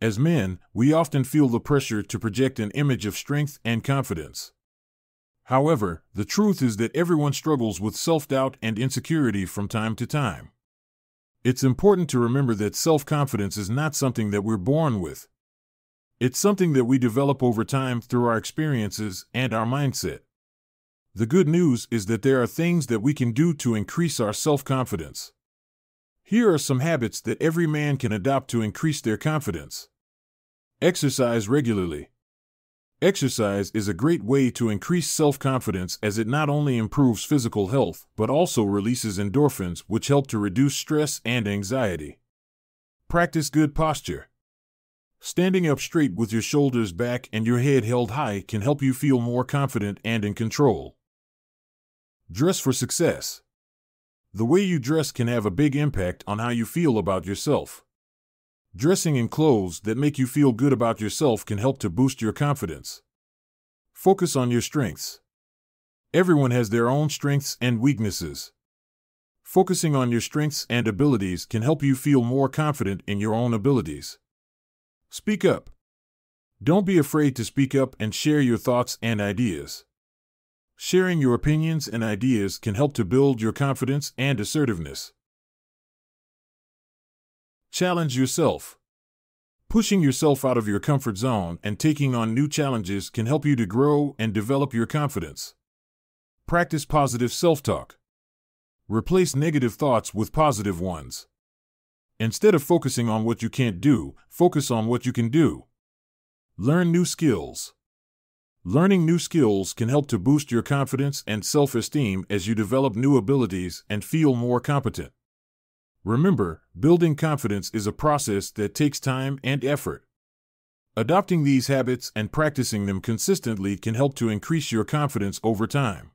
As men, we often feel the pressure to project an image of strength and confidence. However, the truth is that everyone struggles with self doubt and insecurity from time to time. It's important to remember that self confidence is not something that we're born with. It's something that we develop over time through our experiences and our mindset. The good news is that there are things that we can do to increase our self confidence. Here are some habits that every man can adopt to increase their confidence. Exercise regularly. Exercise is a great way to increase self confidence as it not only improves physical health, but also releases endorphins, which help to reduce stress and anxiety. Practice good posture. Standing up straight with your shoulders back and your head held high can help you feel more confident and in control. Dress for success. The way you dress can have a big impact on how you feel about yourself. Dressing in clothes that make you feel good about yourself can help to boost your confidence. Focus on your strengths. Everyone has their own strengths and weaknesses. Focusing on your strengths and abilities can help you feel more confident in your own abilities. Speak up. Don't be afraid to speak up and share your thoughts and ideas. Sharing your opinions and ideas can help to build your confidence and assertiveness. Challenge yourself. Pushing yourself out of your comfort zone and taking on new challenges can help you to grow and develop your confidence. Practice positive self talk. Replace negative thoughts with positive ones. Instead of focusing on what you can't do, focus on what you can do. Learn new skills. Learning new skills can help to boost your confidence and self esteem as you develop new abilities and feel more competent. Remember, building confidence is a process that takes time and effort. Adopting these habits and practicing them consistently can help to increase your confidence over time.